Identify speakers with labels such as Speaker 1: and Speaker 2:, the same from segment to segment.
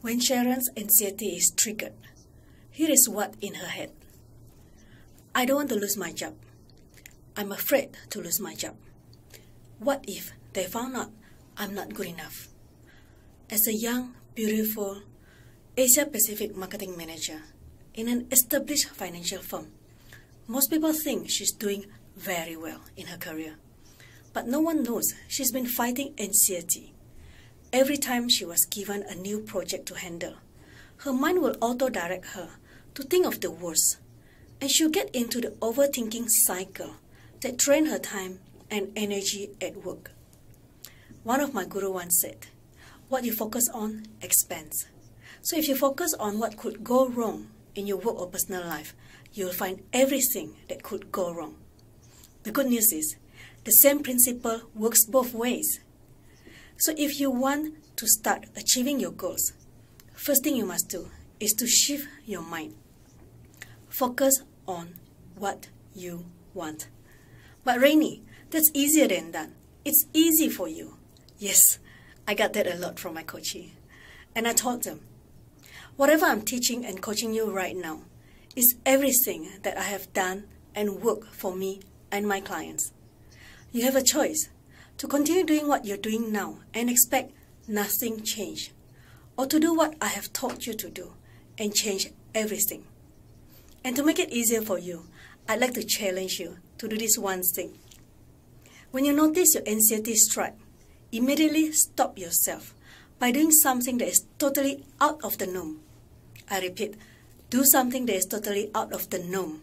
Speaker 1: When Sharon's anxiety is triggered, here is what in her head. I don't want to lose my job. I'm afraid to lose my job. What if they found out I'm not good enough? As a young, beautiful Asia Pacific marketing manager in an established financial firm, most people think she's doing very well in her career. But no one knows she's been fighting anxiety Every time she was given a new project to handle, her mind will auto direct her to think of the worst, and she'll get into the overthinking cycle that drain her time and energy at work. One of my guru once said, What you focus on expands. So if you focus on what could go wrong in your work or personal life, you'll find everything that could go wrong. The good news is, the same principle works both ways. So if you want to start achieving your goals, first thing you must do is to shift your mind. Focus on what you want. But Rainy, that's easier than done. It's easy for you. Yes, I got that a lot from my coachee. And I told them, whatever I'm teaching and coaching you right now is everything that I have done and worked for me and my clients. You have a choice to continue doing what you're doing now and expect nothing change, or to do what I have taught you to do and change everything. And to make it easier for you, I'd like to challenge you to do this one thing. When you notice your anxiety strike, immediately stop yourself by doing something that is totally out of the norm. I repeat, do something that is totally out of the norm.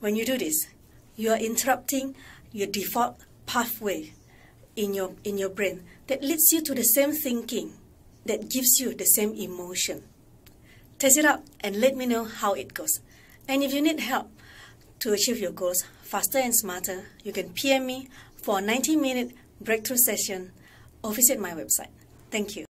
Speaker 1: When you do this, you are interrupting your default pathway in your in your brain that leads you to the same thinking that gives you the same emotion. Test it out and let me know how it goes. And if you need help to achieve your goals faster and smarter you can pm me for a 90 minute breakthrough session or visit my website. Thank you